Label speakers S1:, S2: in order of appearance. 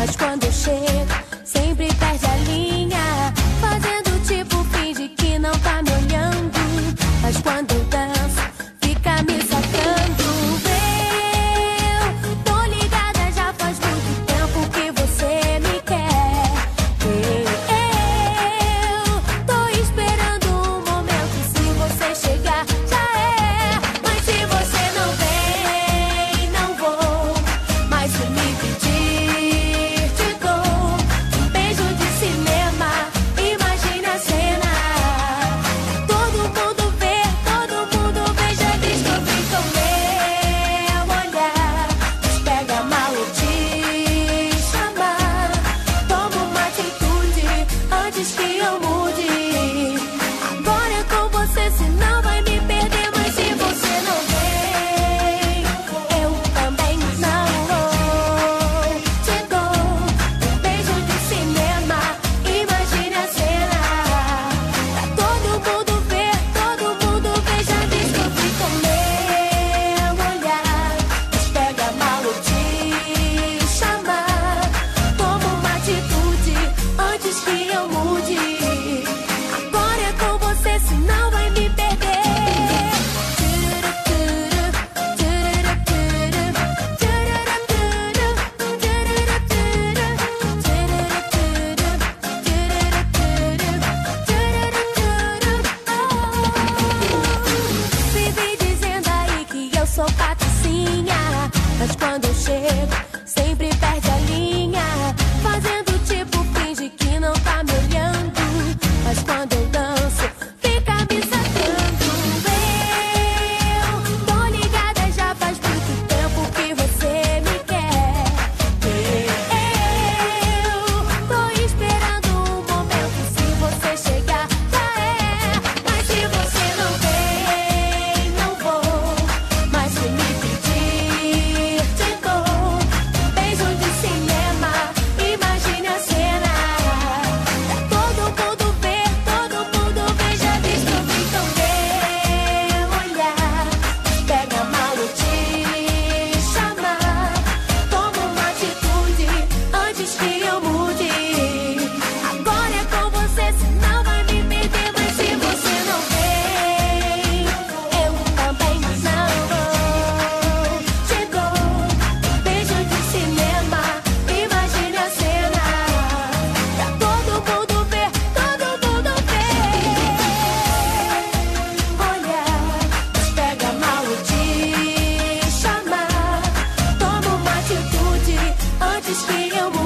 S1: Mas quando sou patricinha. Mas quando eu chego, sempre this real